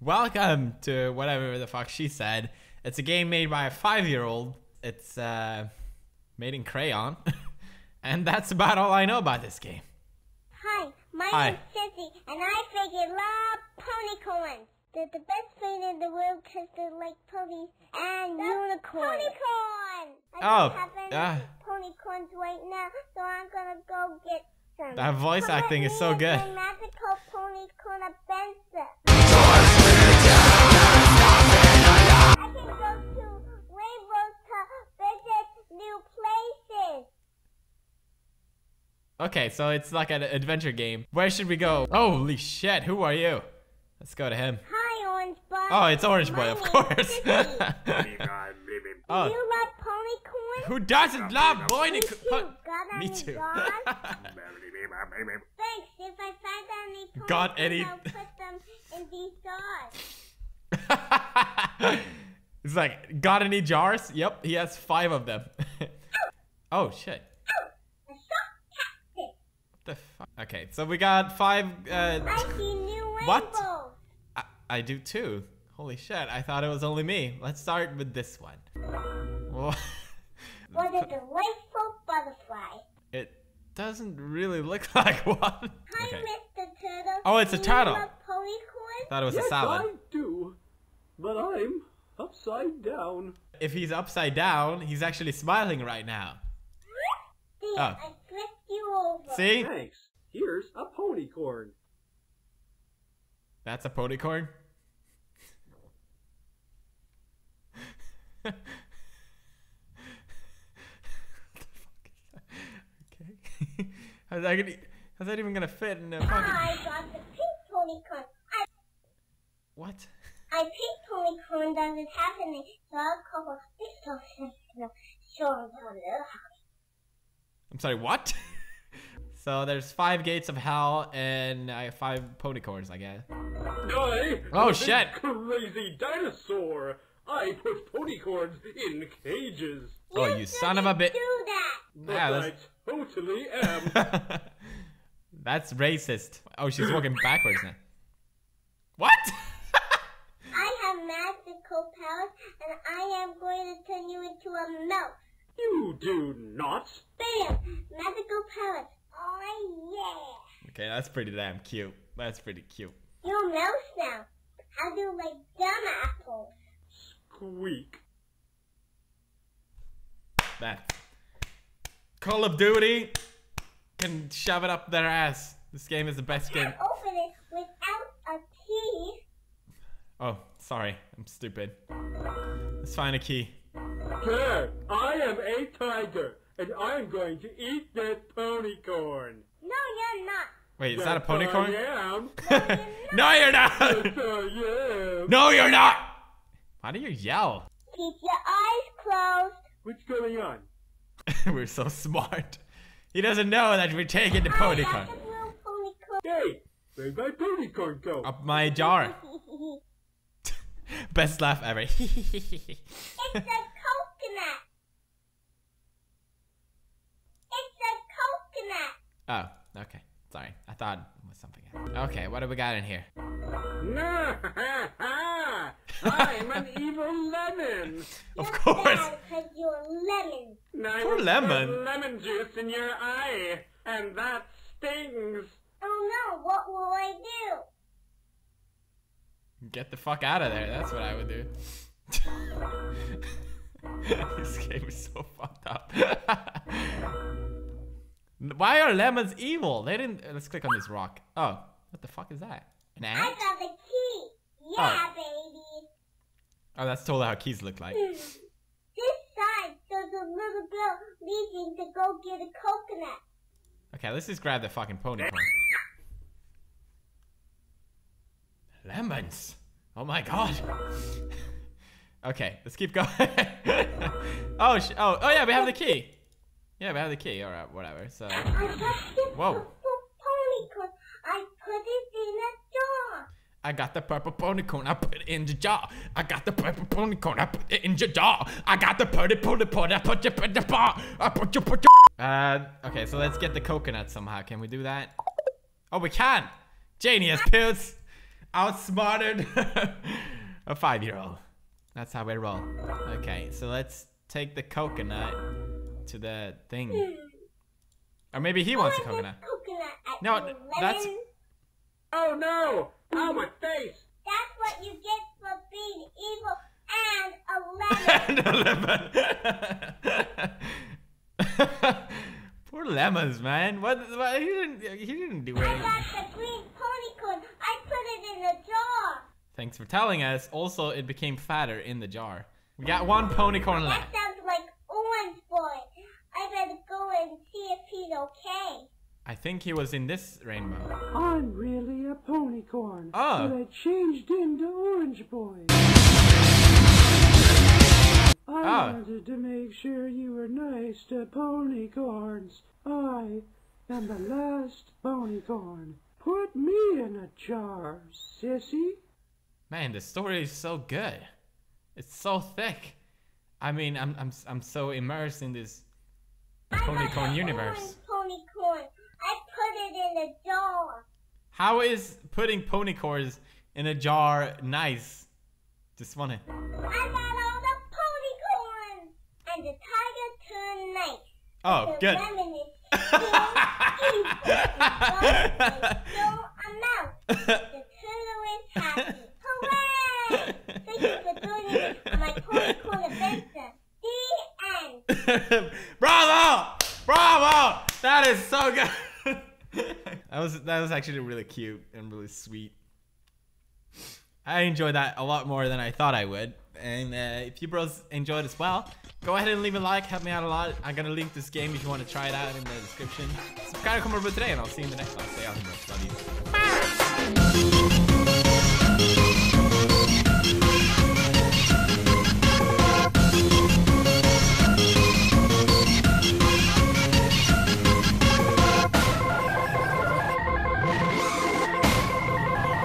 Welcome to whatever the fuck she said. It's a game made by a five-year-old. It's uh, made in crayon, and that's about all I know about this game. Hi, my Hi. name's Sissy, and I figure love ponycorns. They're the best thing in the world because they're like ponies and unicorns. Ponycorn! I Oh, don't have any ah. ponycorns right now, so I'm gonna go get some. That voice acting is so good. My magical ponycorn adventure. I can go to rainbows to visit new places. Okay, so it's like an adventure game. Where should we go? Holy shit, who are you? Let's go to him. Hi, Orange Boy. Oh, it's Orange Boy, of course. Oh, You love ponycorns? who doesn't love boy? Me too. Thanks. If I find any ponycorns, Got any- I'll put them in these jars. it's like, got any jars? Yep, he has five of them. oh shit. Cactus. The fuck? Okay, so we got five. Uh, I see new. What? I, I do too. Holy shit, I thought it was only me. Let's start with this one. What a delightful butterfly. It doesn't really look like one. Hi, Okay. Mr. Turtle. Oh, it's a turtle. You love ponycorns? Thought it was yes, a salad. I do. But I'm upside down. If he's upside down, he's actually smiling right now. See, Oh. I flipped you over. See? Thanks. Here's a ponycorn. That's a ponycorn. okay. How's that gonna, how's that even gonna fit in a fucking I got the pink ponycorn. I, what? I pink ponycorn doesn't have any, so I'll call it this person. Sure, I'm sorry, what? so there's five gates of hell and I have five ponycorns, I guess. I Oh, shit. Crazy dinosaur. I put ponycorns in cages. Oh, you son of a bit. Do that. But Yeah, I that's- totally am. That's racist. Oh, she's walking backwards now. What? I have magical powers, and I am going to turn you into a mouse. you do not. Bam! Magical powers. Oh yeah! okay, that's pretty damn cute. That's pretty cute. You're a mouse now. How do you like dumb apples? Squeak. That. Call of Duty can shove it up their ass. This game is the best game. Open it without a key. Oh, sorry. I'm stupid. Let's find a key. There, I am a tiger, and I'm going to eat that ponycorn. No, you're not. Wait, is that a Yes, ponycorn? I am. no, you're not! Yes, I am. no, you're not! Why do you yell? Keep your eyes closed. What's going on? we're so smart. He doesn't know that we're taking the I got ponycorn. ponycorn. Hey, where'd my ponycorn go? Up my jar. Best laugh ever. it's a coconut. It's a coconut. oh, okay. Sorry. I thought it was something else. Okay, what do we got in here? I'm an evil lemon. Of course. bad 'cause you're lemon. I Poor will lemon. lemon juice in your eye, and that stings. Oh no, what will I do? Get the fuck out of there. That's what I would do. this game is so fucked up. Why are lemons evil? They didn't. Let's click on this rock. Oh, what the fuck is that? An I ant? got the key. Yeah, oh. baby. Oh, that's totally how keys look like. This side, there's a little girl leaving to go get a coconut. Okay, let's just grab the fucking pony. Lemons. Oh my god. okay, let's keep going. oh, oh, oh yeah, we have the key. Yeah, we have the key, or uh, whatever. So, Whoa. purple ponycorn. I put it in a jar. I got the purple ponycorn. I put it in the jar. I got the purple ponycorn. I put it in your jar. I got the purple ponycorn. I put it in the bar. I put you put your. Uh, okay, so let's get the coconut somehow. Can we do that? Oh, we can. Janie has pills. outsmarted a five-year-old. That's how we roll. Okay, so let's take the coconut to the thing. Or maybe he wants a coconut. No, that's-. Oh no! Oh my face! That's what you get for being evil and a lemon. and a lemon. Poor lemons, man. What? what he didn't. He didn't do anything. I got the green ponycorn. I put it in a jar. Thanks for telling us. Also, it became fatter in the jar. We got one ponycorn That left. That sounds like Orange Boy. I better go and see if he's okay. I think he was in this rainbow. I'm really a ponycorn. Oh. But I changed into Orange Boy. I Oh. wanted to make sure you were nice to ponycorns. I am the last ponycorn. Put me in a jar, sissy. Man, the story is so good. It's so thick. I mean, I'm I'm I'm so immersed in this I got ponycorn the universe. Orange ponycorn. I put it in a jar. How is putting ponycorns in a jar nice? Just wanna. I got all the ponycorns. And the tiger turned nice. Oh, the good. lemon is still evil. and so a mouse. The turtle is happy. Hooray! Thank you for joining me on my ponycorn adventure. The end. Bravo! Bravo! That is so good. That was actually really cute and really sweet. I enjoyed that a lot more than I thought I would. And uh, if you bros enjoyed as well, go ahead and leave a like, help me out a lot. I'm gonna link this game if you want to try it out in the description. Subscribe, comment, today, and I'll see you in the next one. Stay bros. Love you.